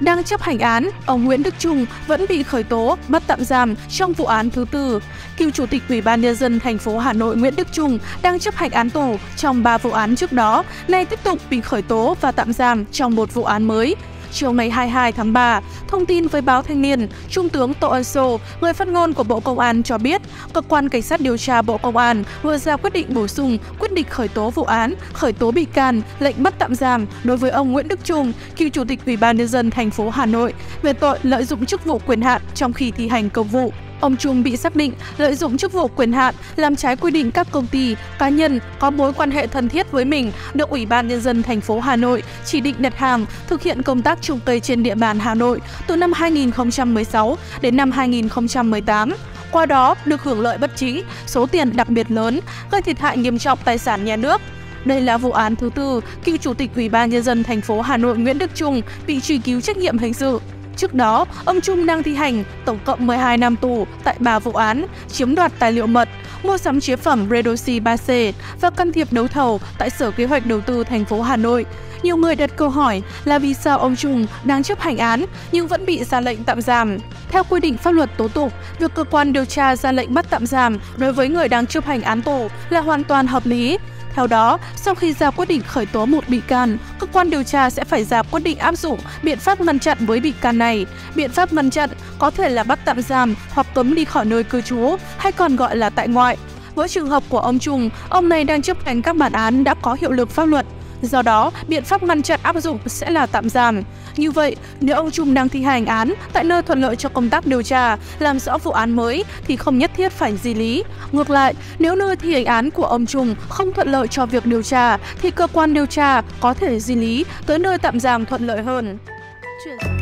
đang chấp hành án, ông Nguyễn Đức Trung vẫn bị khởi tố, bắt tạm giam trong vụ án thứ tư. Cựu Chủ tịch Ủy ban Nhân dân thành phố Hà Nội Nguyễn Đức Trung đang chấp hành án tù trong 3 vụ án trước đó, nay tiếp tục bị khởi tố và tạm giam trong một vụ án mới chiều ngày 22 tháng 3. Thông tin với báo Thanh niên, Trung tướng Tô Ân Sô, người phát ngôn của Bộ Công an cho biết, Cơ quan Cảnh sát điều tra Bộ Công an vừa ra quyết định bổ sung quyết định khởi tố vụ án, khởi tố bị can, lệnh bắt tạm giam đối với ông Nguyễn Đức Trung, cựu Chủ tịch Ủy ban nhân dân thành phố Hà Nội về tội lợi dụng chức vụ quyền hạn trong khi thi hành công vụ. Ông Trung bị xác định lợi dụng chức vụ quyền hạn, làm trái quy định các công ty, cá nhân có mối quan hệ thân thiết với mình được Ủy ban Nhân dân thành phố Hà Nội chỉ định đặt hàng thực hiện công tác trồng cây trên địa bàn Hà Nội từ năm 2016 đến năm 2018 qua đó được hưởng lợi bất chính, số tiền đặc biệt lớn, gây thiệt hại nghiêm trọng tài sản nhà nước. Đây là vụ án thứ tư, cựu chủ tịch Ủy ban nhân dân thành phố Hà Nội Nguyễn Đức Trung bị truy cứu trách nhiệm hình sự Trước đó, ông Trung đang thi hành tổng cộng 12 năm tù tại ba vụ án chiếm đoạt tài liệu mật, mua sắm chế phẩm Redoxy 3C và can thiệp đấu thầu tại Sở Kế hoạch Đầu tư thành phố Hà Nội. Nhiều người đặt câu hỏi là vì sao ông Trung đang chấp hành án nhưng vẫn bị ra lệnh tạm giam. Theo quy định pháp luật tố tụng, việc cơ quan điều tra ra lệnh bắt tạm giam đối với người đang chấp hành án tù là hoàn toàn hợp lý theo đó, sau khi ra quyết định khởi tố một bị can, cơ quan điều tra sẽ phải ra quyết định áp dụng biện pháp ngăn chặn với bị can này. Biện pháp ngăn chặn có thể là bắt tạm giam hoặc cấm đi khỏi nơi cư trú, hay còn gọi là tại ngoại. Với trường hợp của ông Trung, ông này đang chấp hành các bản án đã có hiệu lực pháp luật. Do đó, biện pháp ngăn chặn áp dụng sẽ là tạm giam. Như vậy, nếu ông Trung đang thi hành án tại nơi thuận lợi cho công tác điều tra, làm rõ vụ án mới thì không nhất thiết phải di lý. Ngược lại, nếu nơi thi hành án của ông Trung không thuận lợi cho việc điều tra thì cơ quan điều tra có thể di lý tới nơi tạm giam thuận lợi hơn. Chuyển